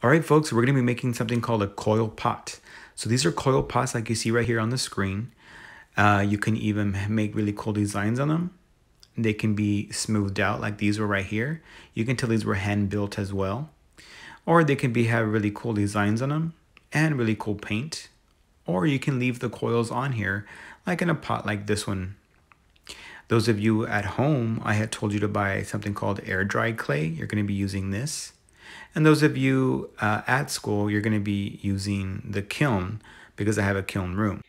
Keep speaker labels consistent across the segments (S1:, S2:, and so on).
S1: All right, folks, we're going to be making something called a coil pot. So these are coil pots like you see right here on the screen. Uh, you can even make really cool designs on them. They can be smoothed out like these were right here. You can tell these were hand built as well. Or they can be have really cool designs on them and really cool paint. Or you can leave the coils on here like in a pot like this one. Those of you at home, I had told you to buy something called air dry clay. You're going to be using this. And those of you uh, at school, you're going to be using the kiln because I have a kiln room.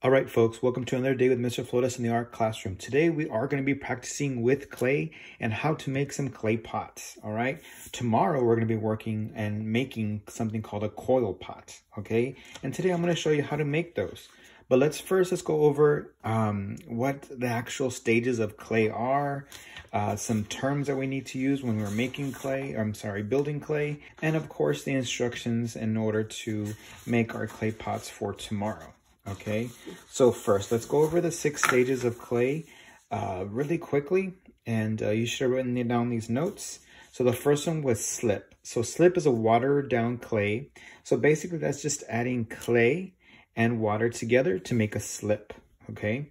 S1: All right, folks, welcome to another day with Mr. Flores in the art classroom. Today, we are going to be practicing with clay and how to make some clay pots, all right? Tomorrow, we're going to be working and making something called a coil pot, okay? And today, I'm going to show you how to make those. But let's first, let's go over um, what the actual stages of clay are, uh, some terms that we need to use when we're making clay, I'm sorry, building clay, and of course the instructions in order to make our clay pots for tomorrow, okay? So first, let's go over the six stages of clay uh, really quickly, and uh, you should have written down these notes. So the first one was slip. So slip is a watered down clay. So basically that's just adding clay and water together to make a slip, okay?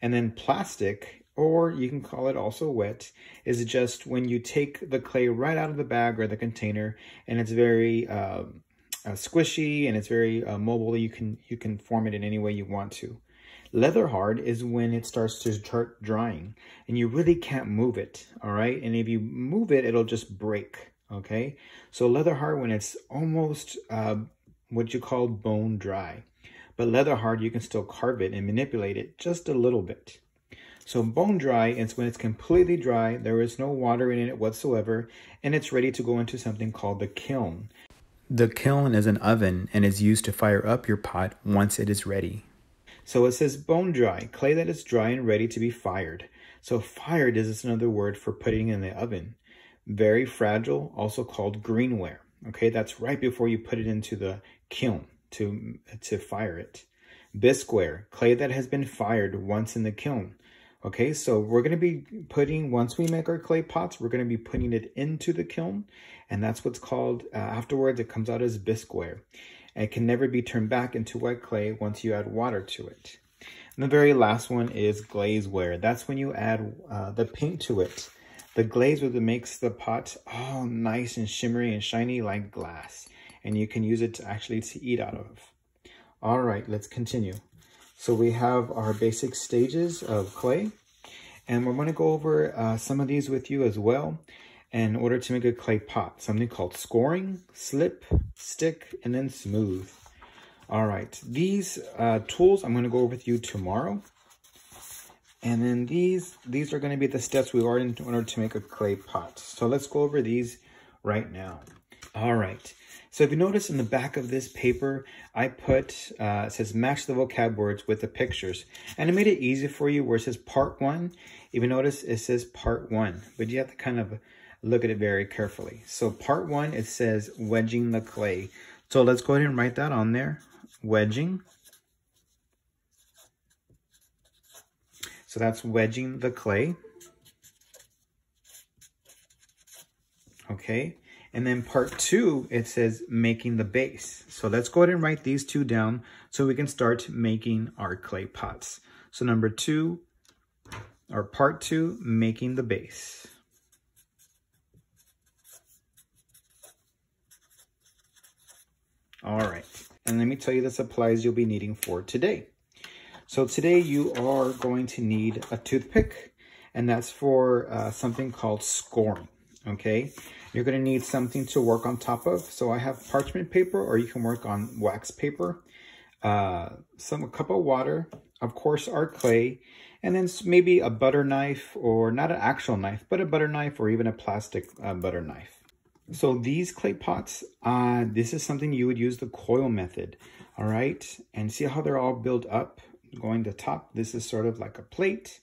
S1: And then plastic, or you can call it also wet, is just when you take the clay right out of the bag or the container and it's very uh, uh, squishy and it's very uh, mobile. You can, you can form it in any way you want to. Leather hard is when it starts to start drying and you really can't move it, all right? And if you move it, it'll just break, okay? So leather hard when it's almost uh, what you call bone dry. But leather hard, you can still carve it and manipulate it just a little bit. So bone dry is when it's completely dry, there is no water in it whatsoever, and it's ready to go into something called the kiln. The kiln is an oven and is used to fire up your pot once it is ready. So it says bone dry, clay that is dry and ready to be fired. So fired is another word for putting in the oven. Very fragile, also called greenware. Okay, that's right before you put it into the kiln to, to fire it. Bisqueware, clay that has been fired once in the kiln. Okay, so we're going to be putting, once we make our clay pots, we're going to be putting it into the kiln. And that's what's called, uh, afterwards, it comes out as bisqueware. It can never be turned back into white clay once you add water to it. And the very last one is glazeware. That's when you add uh, the paint to it. The glaze that makes the pot all nice and shimmery and shiny like glass and you can use it to actually to eat out of. All right, let's continue. So we have our basic stages of clay, and we're going to go over uh, some of these with you as well in order to make a clay pot. Something called scoring, slip, stick, and then smooth. All right, these uh, tools I'm going to go over with you tomorrow. And then these, these are going to be the steps we are in order to make a clay pot. So let's go over these right now. All right. So if you notice in the back of this paper, I put, uh, it says match the vocab words with the pictures. And I made it easy for you where it says part one. If you notice, it says part one, but you have to kind of look at it very carefully. So part one, it says wedging the clay. So let's go ahead and write that on there, wedging. So that's wedging the clay. Okay. And then part two, it says making the base. So let's go ahead and write these two down so we can start making our clay pots. So number two, or part two, making the base. All right, and let me tell you the supplies you'll be needing for today. So today you are going to need a toothpick, and that's for uh, something called scoring, okay? You're going to need something to work on top of. So I have parchment paper or you can work on wax paper. Uh, some a cup of water, of course our clay, and then maybe a butter knife or not an actual knife, but a butter knife or even a plastic uh, butter knife. So these clay pots, uh, this is something you would use the coil method, all right? And see how they're all built up going to top. This is sort of like a plate.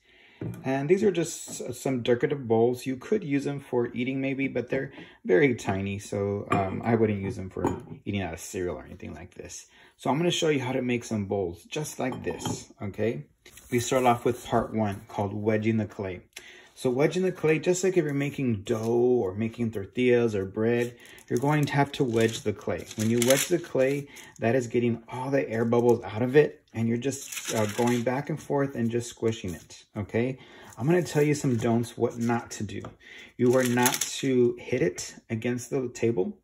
S1: And these are just some decorative bowls. You could use them for eating maybe, but they're very tiny. So um, I wouldn't use them for eating out of cereal or anything like this. So I'm going to show you how to make some bowls just like this, okay? We start off with part one called wedging the clay. So wedging the clay, just like if you're making dough or making tortillas or bread, you're going to have to wedge the clay. When you wedge the clay, that is getting all the air bubbles out of it and you're just uh, going back and forth and just squishing it, okay? I'm gonna tell you some don'ts, what not to do. You are not to hit it against the table.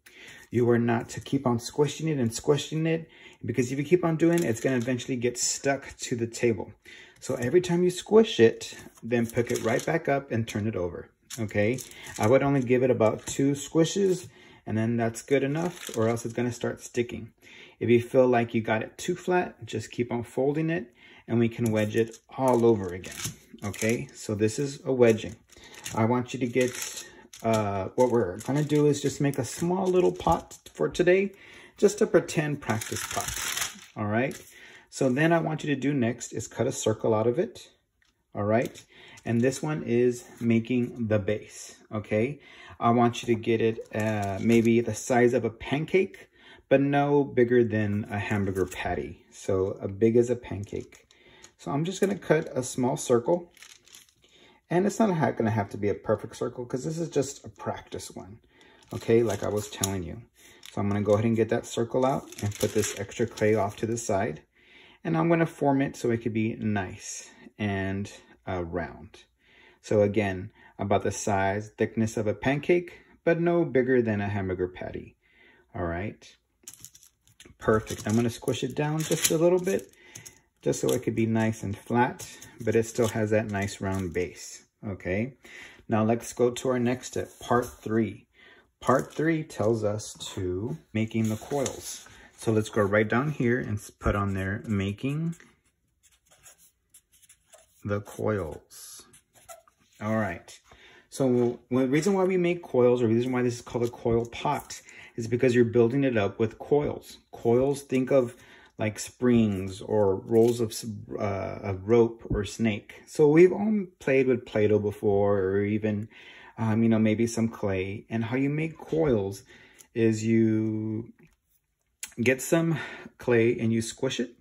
S1: You are not to keep on squishing it and squishing it because if you keep on doing it, it's gonna eventually get stuck to the table. So every time you squish it, then pick it right back up and turn it over, okay? I would only give it about two squishes and then that's good enough or else it's gonna start sticking. If you feel like you got it too flat, just keep on folding it and we can wedge it all over again, okay? So this is a wedging. I want you to get, uh, what we're gonna do is just make a small little pot for today, just a pretend practice pot, all right? So then I want you to do next is cut a circle out of it. All right. And this one is making the base. Okay. I want you to get it uh, maybe the size of a pancake, but no bigger than a hamburger patty. So a big as a pancake. So I'm just going to cut a small circle. And it's not going to have to be a perfect circle because this is just a practice one. Okay, like I was telling you. So I'm going to go ahead and get that circle out and put this extra clay off to the side. And I'm going to form it so it could be nice and uh, round. So again, about the size, thickness of a pancake, but no bigger than a hamburger patty. All right. Perfect. I'm going to squish it down just a little bit, just so it could be nice and flat, but it still has that nice round base. Okay. Now let's go to our next step, part three. Part three tells us to making the coils. So let's go right down here and put on there making the coils. All right. So the reason why we make coils or the reason why this is called a coil pot is because you're building it up with coils. Coils, think of like springs or rolls of, uh, rope or snake. So we've all played with Play-Doh before or even, um, you know, maybe some clay. And how you make coils is you get some clay and you squish it.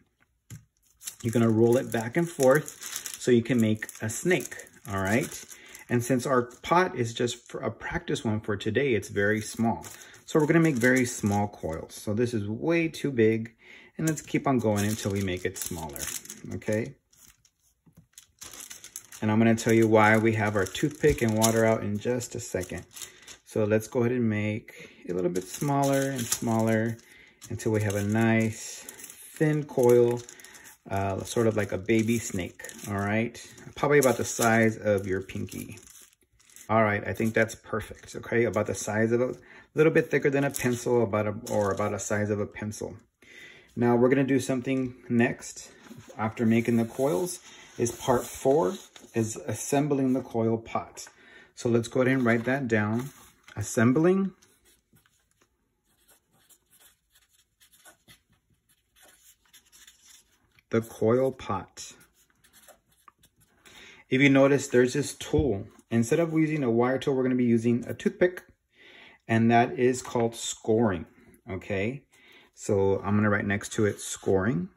S1: You're going to roll it back and forth so you can make a snake, all right? And since our pot is just a practice one for today, it's very small. So we're to make very small coils. So this is way too big. And let's keep on going until we make it smaller, okay? And I'm to tell you why we have our toothpick and water out in just a second. So let's go ahead and make a little bit smaller and smaller until we have a nice thin coil, uh, sort of like a baby snake, all right? Probably about the size of your pinky. All right, I think that's perfect, okay? About the size of a little bit thicker than a pencil, about a, or about a size of a pencil. Now we're gonna do something next after making the coils is part four is assembling the coil pot. So let's go ahead and write that down. Assembling the coil pot. If you notice, there's this tool. Instead of using a wire tool, we're going to be using a toothpick, and that is called scoring, okay? So I'm going to write next to it scoring.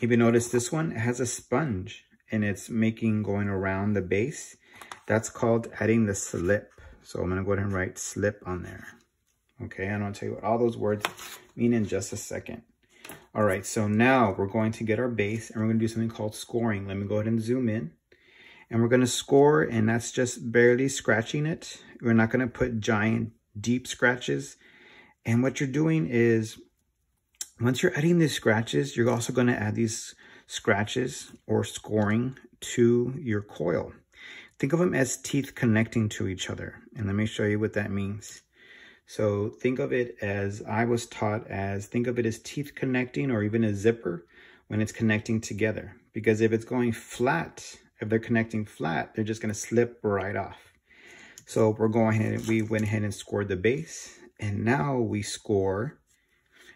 S1: If you notice this one, has a sponge, and it's making going around the base. That's called adding the slip. So I'm going to go ahead and write slip on there. Okay, and to tell you what all those words mean in just a second. All right, so now we're going to get our base and we're going to do something called scoring. Let me go ahead and zoom in. And we're going to score, and that's just barely scratching it. We're not going to put giant, deep scratches. And what you're doing is, once you're adding these scratches, you're also going to add these scratches or scoring to your coil. Think of them as teeth connecting to each other. And let me show you what that means. So think of it as, I was taught as, think of it as teeth connecting or even a zipper when it's connecting together. Because if it's going flat, if they're connecting flat, they're just gonna slip right off. So we're going ahead, and we went ahead and scored the base. And now we score,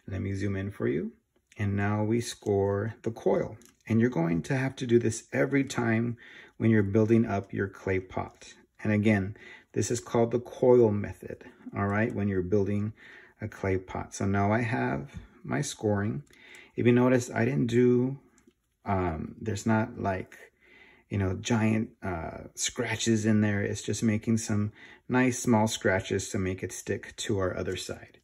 S1: let me zoom in for you. And now we score the coil. And you're going to have to do this every time when you're building up your clay pot. And again, this is called the coil method, all right, when you're building a clay pot. So now I have my scoring. If you notice, I didn't do, um, there's not like you know, giant uh, scratches in there. It's just making some nice small scratches to make it stick to our other side.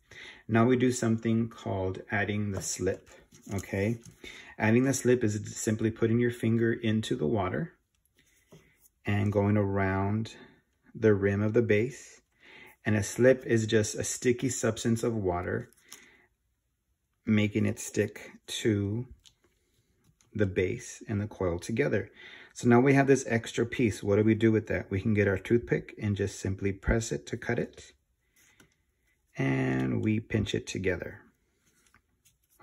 S1: Now we do something called adding the slip, okay? Adding the slip is simply putting your finger into the water and going around the rim of the base. And a slip is just a sticky substance of water, making it stick to the base and the coil together. So now we have this extra piece. What do we do with that? We can get our toothpick and just simply press it to cut it. And we pinch it together.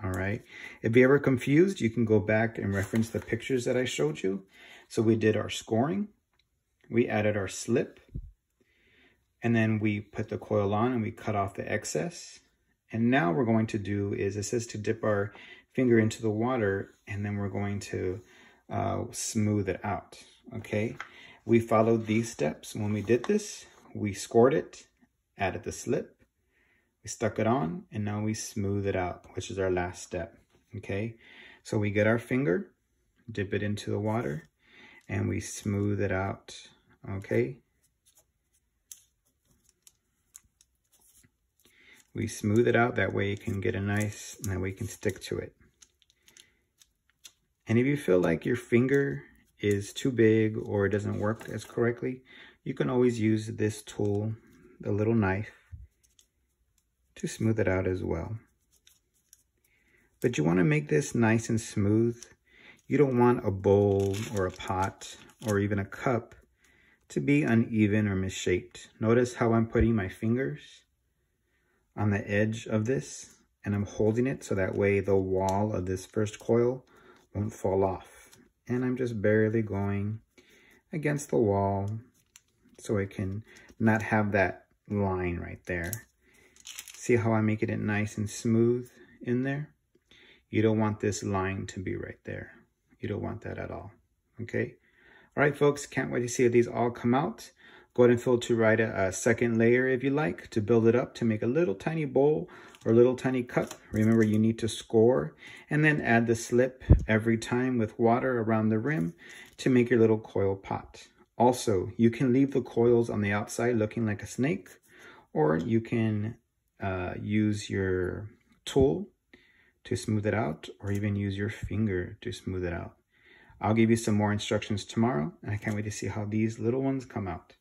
S1: All right. If you're ever confused, you can go back and reference the pictures that I showed you. So we did our scoring. We added our slip. And then we put the coil on and we cut off the excess. And now we're going to do is it says to dip our finger into the water and then we're going to uh, smooth it out, okay? We followed these steps. When we did this, we scored it, added the slip, we stuck it on, and now we smooth it out, which is our last step, okay? So we get our finger, dip it into the water, and we smooth it out, okay? We smooth it out, that way you can get a nice, that way you can stick to it. And if you feel like your finger is too big or it doesn't work as correctly, you can always use this tool, the little knife, to smooth it out as well. But you want to make this nice and smooth. You don't want a bowl or a pot or even a cup to be uneven or misshaped. Notice how I'm putting my fingers on the edge of this and I'm holding it so that way the wall of this first coil won't fall off. And I'm just barely going against the wall so it can not have that line right there. See how I'm making it nice and smooth in there? You don't want this line to be right there. You don't want that at all, okay? All right, folks, can't wait to see these all come out. Go ahead and feel to write a, a second layer if you like to build it up to make a little tiny bowl or little tiny cup. Remember, you need to score and then add the slip every time with water around the rim to make your little coil pot. Also, you can leave the coils on the outside looking like a snake, or you can uh, use your tool to smooth it out, or even use your finger to smooth it out. I'll give you some more instructions tomorrow, and I can't wait to see how these little ones come out.